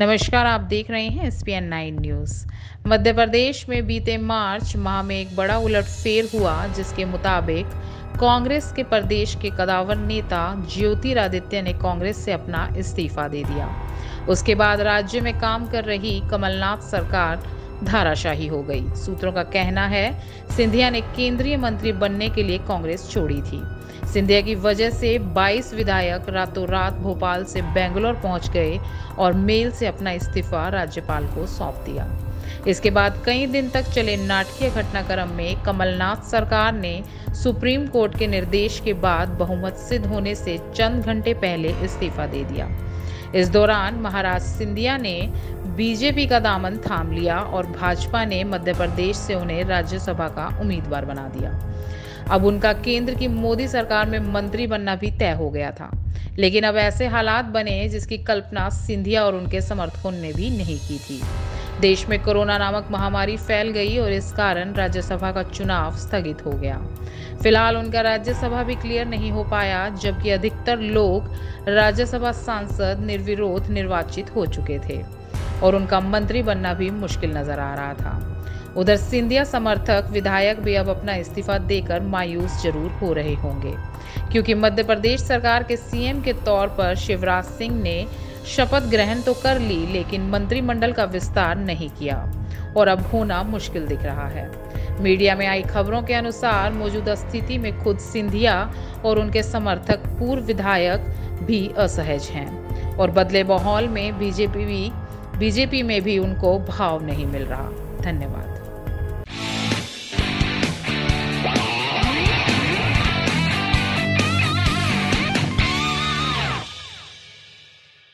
नमस्कार, आप देख रहे हैं S P N nine news. Madhya Pradesh में बीते मार्च माह में एक बड़ा उलटफेर हुआ, जिसके मुताबिक कांग्रेस के प्रदेश के कदावर नेता ज्योतिरादित्य ने कांग्रेस से अपना इस्तीफा दे दिया। उसके बाद राज्य में काम कर रही कमलनाथ सरकार धाराशाही हो गई। सूत्रों का कहना है, सिंधिया ने केंद्रीय मंत्री बनने के लिए कांग्रेस छोड़ी थी। सिंधिया की वजह से 22 विधायक रातों रात भोपाल से बेंगलोर पहुँच गए और मेल से अपना इस्तीफा राज्यपाल को सौंप दिया। इसके बाद कई दिन तक चले नाटकीय घटनाक्रम में कमलनाथ सरकार ने सुप्रीम कोर्ट के निर्देश के बाद बहुमत सिद्ध होने से चंद घंटे पहले इस्तीफा दे दिया। इस दौरान महाराज सिंधिया ने बीजेपी का दामन थाम लिया और भाजपा ने मध्य प्रदेश से उन्हें राज्यसभा का उम्मीदवार बना दिया। अब उनका केंद्र की मोदी सरकार में मंत्री बनना भी तय हो गया था। लेकिन अब ऐसे हालात बने जिसकी कल्पना सिंधिया और उनके समर्थकों ने भी नहीं की थी। देश में कोरोना नामक महामारी फैल गई और इस कारण राज्यसभा का चुनाव स्थगित हो गया। फ़िलहाल उनका राज्यसभा भी क्लियर नहीं हो पाया, जबकि अधिकतर लोग राज्यसभा सांसद निर्विरोध निर्वाचित हो चुके थे। और उनका मंत्री बनना भी मुश्किल नज़र आ रहा था। उधर सिंधिया समर्थक विधायक भी अब अपना इस्तीफा देकर मायूस ज़रूर हो रहे होंगे, क्योंकि मध्य प्रदेश सरकार के सीएम के तौर पर शिवराज सिंह ने शपथ ग्रहण तो कर ली, लेकिन मंत्रिमंडल का विस्तार नहीं किया और अब होना मुश्किल दिख रहा है। मीडिया में आई खबरों के अनुसार मौजूदा स्थिति में खुद सिंधिया और उनके समर्थक पूर्व विधायक भी असहज हैं और बदले माहौल में बीजेपी भी बीजेपी में भी उनको भाव नहीं मिल रहा। धन्यवाद।